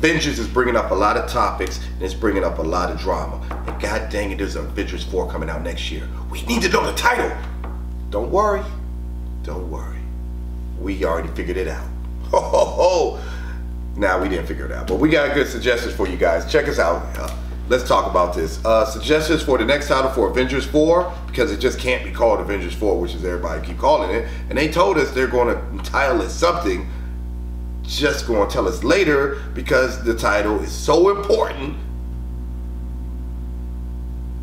Avengers is bringing up a lot of topics and it's bringing up a lot of drama. And god dang it, there's a Avengers 4 coming out next year. We need to know the title. Don't worry. Don't worry. We already figured it out. Ho ho ho. Now we didn't figure it out, but we got good suggestions for you guys. Check us out. Uh, let's talk about this. Uh, suggestions for the next title for Avengers 4 because it just can't be called Avengers 4, which is everybody keep calling it. And they told us they're going to title it something. Just going to tell us later because the title is so important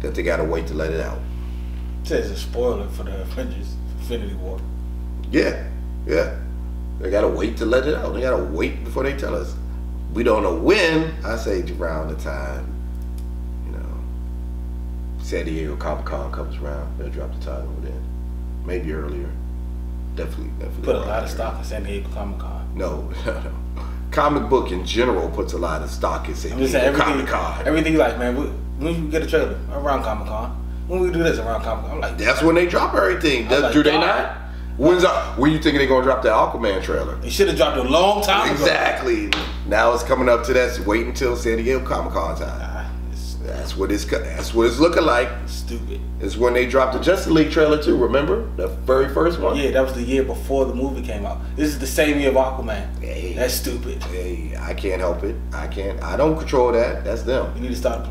that they got to wait to let it out. It says a spoiler for the Avengers Infinity War. Yeah, yeah. They gotta wait to let it out. They gotta wait before they tell us. We don't know when. I say around the time, you know, San Diego Comic Con comes around, they'll drop the title then. Maybe earlier. Definitely, definitely. Put a lot of stock in San Diego Comic Con. No. Comic book in general puts a lot of stock in San I'm just saying. Comic Con. Everything like man, when we get a trailer around Comic Con, when we do this around Comic Con, I'm like, That's when they drop everything. Does- like, do they God. not? When's up? When you think they're gonna drop the Aquaman trailer? they should have dropped it a long time ago. Exactly. Now it's coming up to that. Wait until San Diego Comic Con time. What it's. That's what it's looking like. stupid. It's when they dropped the Justice League trailer too. Remember the very first one? Yeah, that was the year before the movie came out. This is the same year of Aquaman. Hey. That's stupid. Hey, I can't help it. I can't. I don't control that. That's them. You need to start.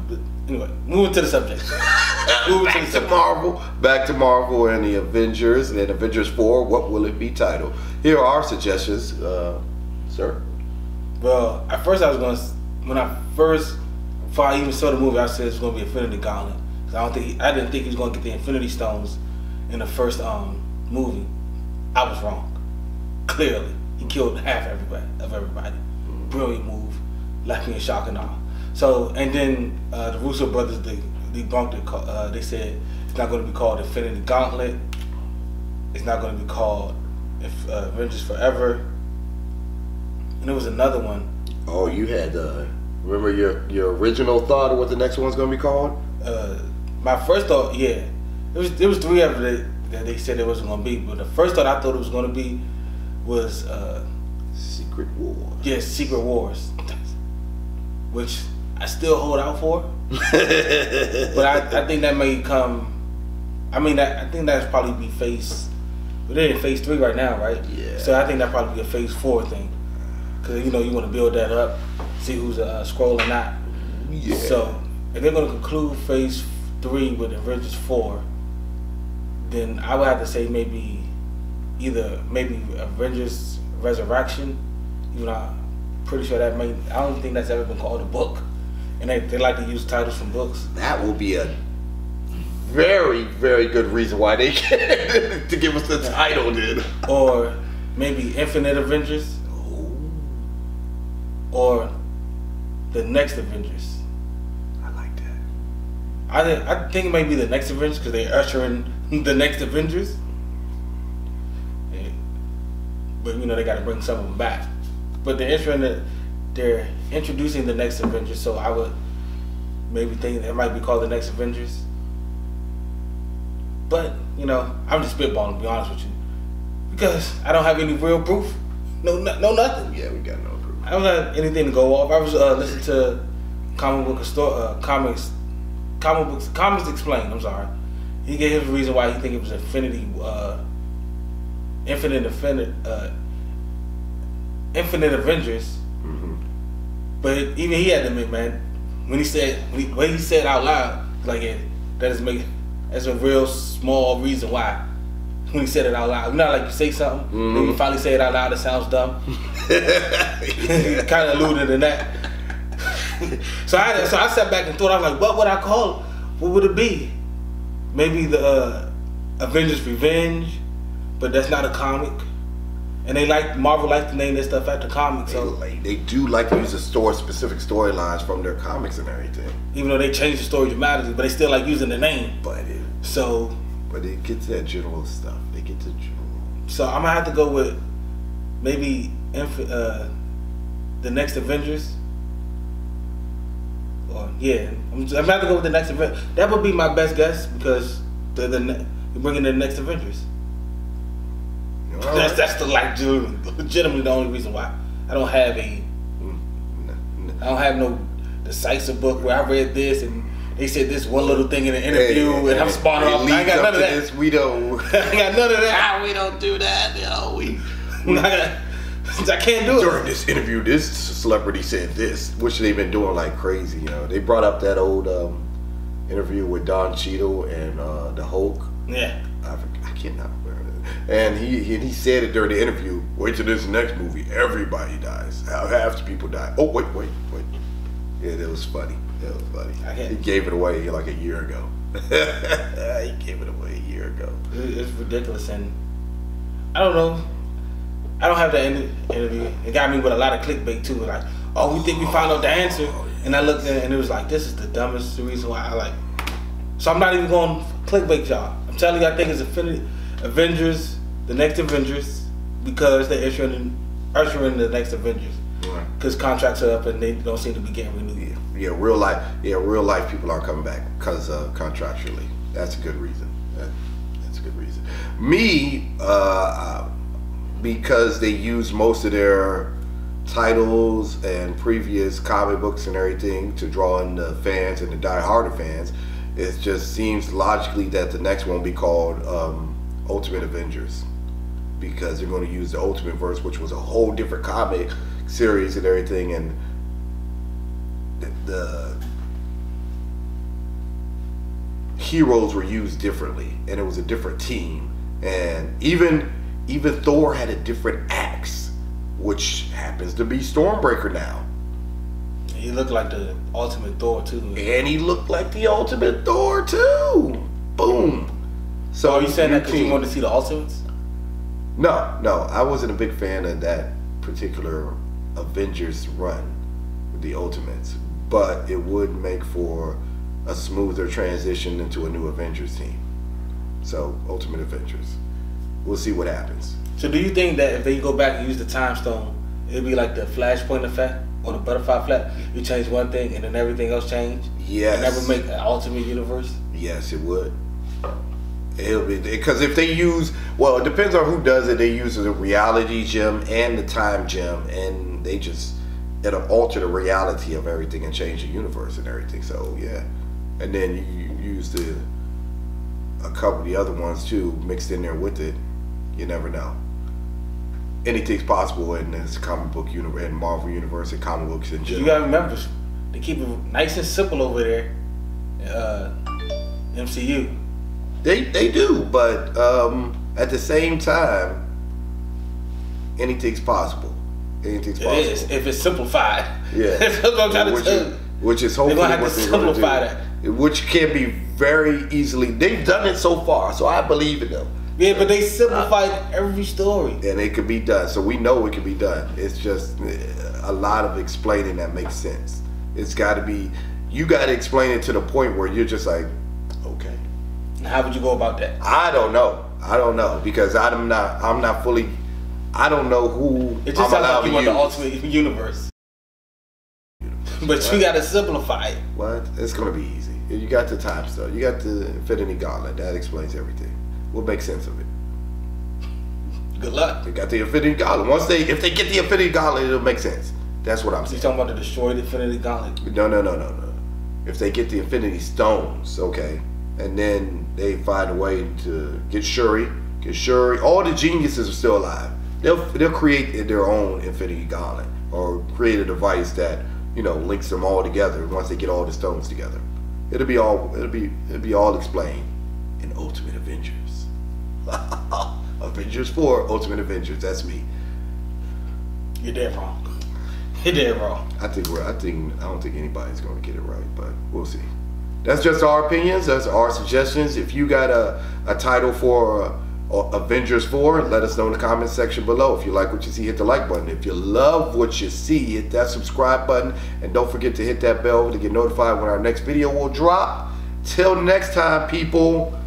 Anyway, moving to the subject. moving to the Back to subject. Marvel. Back to Marvel and the Avengers and Avengers Four. What will it be titled? Here are our suggestions, uh, sir. Well, at first I was gonna when I first before I even saw the movie, I said it's gonna be Infinity Gauntlet. 'Cause I don't think I didn't think he was gonna get the Infinity Stones in the first um movie. I was wrong. Clearly, he killed half everybody of everybody. Brilliant move, left me in shock and awe. So and then uh, the Russo brothers they debunked it. Uh, they said it's not going to be called Infinity Gauntlet. It's not going to be called if, uh, Avengers Forever. And there was another one. Oh, you had. Uh, remember your your original thought of what the next one's gonna be called? uh, my first thought, yeah, it was there was three of it that they said it wasn't gonna be, but the first thought I thought it was gonna be was uh, Secret War. yeah, Secret Wars, which I still hold out for, but I, I think that may come. I mean, that, I think that's probably be phase. We're in phase three right now, right? Yeah. So I think that probably be a phase four thing, because you know you want to build that up, see who's a uh, scroll or not. Yeah. So if they're gonna conclude phase three with Avengers four, then I would have to say maybe either maybe Avengers Resurrection. You know, I'm pretty sure that may. I don't think that's ever been called a book, and they, they like to use titles from books. that will be a very, very good reason why they to give us the title, dude. Or maybe Infinite Avengers, or the next Avengers. I like that. I think I think it might be the next Avengers because they usher in the next Avengers. Yeah. But you know they got to bring some of them back. But they're entering the, they're introducing the next Avengers, so I would maybe think it might be called the next Avengers. But you know, I'm just spitballing to be honest with you, because I don't have any real proof. No, no, no nothing. Yeah, we got no. I don't have anything to go off. I was uh, listening to comic book store, uh, comics, comic books, comics explained. I'm sorry. He gave his reason why he think it was Infinity, uh, Infinite, Infinite, uh, Infinite Avengers. Mhm. But even he had to admit, man, when he said when he, when he said out loud, like yeah, that is make that's a real small reason why. When he said it out loud, you know, like you say something, then you finally say it out loud. It sounds dumb. kind of alluded to that. so I so I sat back and thought I was like, what would I call it? What would it be? Maybe the uh, Avengers Revenge, but that's not a comic. And they like Marvel likes to name their stuff after comics. They, So like, they do like to use the store specific storylines from their comics and everything, even though they change the story dramatically, but they still like using the name. but it So but it gets that general stuff. They get to general. so I'm gonna have to go with maybe Inf- uh, the next Avengers. Or yeah, I'm, I'm gonna have to go with the next event. That would be my best guess because the the ne- bringing the next Avengers. That's that's the like legitimately the only reason why I don't have a N- n- I don't have no decisive book where I read this and they said this one little thing in an interview Hey, and I'm hey, spawning it off. I ain't got none of that. This, we don't. I ain't got none of that. Ah, we don't do that. No, we. I can't do it. During this interview, this celebrity said this, which they've been doing like crazy. You know, they brought up that old um, interview with Don Cheadle and uh, the Hulk. Yeah. I, I cannot remember that. And he, he he said it during the interview. Wait till this next movie, everybody dies. Half, half the people die. Oh wait, wait, wait. Was funny. That was funny. I get- He gave it away like a year ago. he gave it away a year ago. It's ridiculous, and I don't know. I don't have that in- interview. It got me with a lot of clickbait too. Like, oh, we think we found out the answer, oh, and I looked at it and it was like, this is the dumbest reason why I like. So I'm not even going clickbait, y'all. I'm telling you, I think it's Infinity Avengers, the next Avengers, because they're ushering, ushering the next Avengers. Right. Because contracts are up and they don't seem to be getting renewed. Yeah, real life. Yeah, real life people aren't coming back because uh, contractually. That's a good reason. That, that's a good reason. Me, uh, uh, because they use most of their titles and previous comic books and everything to draw in the fans and the die-harder fans. It just seems logically that the next one will be called um, Ultimate Avengers because they're going to use the Ultimate Verse, which was a whole different comic series and everything, and the, heroes were used differently, and it was a different team, and even even Thor had a different axe, which happens to be Stormbreaker now, He looked like the ultimate Thor too. and he looked like the Ultimate Thor too. Boom. So are you saying your that because you team- want to see the Ultimates? No, no, I wasn't a big fan of that particular Avengers run with the Ultimates, but it would make for a smoother transition into a new Avengers team. So, Ultimate Avengers. We'll see what happens. So do you think that if they go back and use the time stone, it'd be like the flashpoint effect or the butterfly effect? You change one thing and then everything else change? Yes. And that would make an ultimate universe? Yes, it would. It'll be because if they use well, it depends on who does it. They use the reality gem and the time gem, and they just it'll alter the reality of everything and change the universe and everything. So yeah, and then you, you use the a couple of the other ones too mixed in there with it. You never know. Anything's possible in this comic book universe, in Marvel universe, and comic books in general. You gotta remember, they keep it nice and simple over there. Uh, MCU. They they do, but um, at the same time, anything's possible. Anything's possible. is if it's simplified. Yeah. That's what I'm trying to which, tell is, you. which is They're gonna have to simplify that. Which can be very easily. They've done it so far, so I believe in them, Yeah, but they simplified every story. and it can be done. So we know it can be done. It's just uh, a lot of explaining that makes sense. It's got to be. You got to explain it to the point where you're just like, okay. How would you go about that? I don't know. I don't know because I'm not. I'm not fully. I don't know who It I'm just sounds like you want the ultimate universe. But you gotta simplify it. What? It's gonna be easy. You got the time stuff. You got the Infinity Gauntlet. That explains everything. We'll make sense of it. Good luck. They got the Infinity Gauntlet. Once they, if they get the Infinity Gauntlet, it'll make sense. That's what I'm saying. You talking about the destroyed Infinity Gauntlet? No, no, no, no, no. If they get the Infinity Stones, okay, and then they find a way to get Shuri, get Shuri. All the geniuses are still alive. They'll they'll create their own Infinity Gauntlet or create a device that you know links them all together once they get all the stones together. It'll be all it'll be it'll be all explained in Ultimate Avengers. Avengers Four, Ultimate Avengers. That's me. You're dead wrong. You're dead wrong. I think we're. I think I don't think anybody's going to get it right, but we'll see. That's just our opinions. That's our suggestions. If you got a, a title for Avengers 4, let us know in the comment section below. If you like what you see, hit the like button. If you love what you see, hit that subscribe button. And don't forget to hit that bell to get notified when our next video will drop. Till next time, people,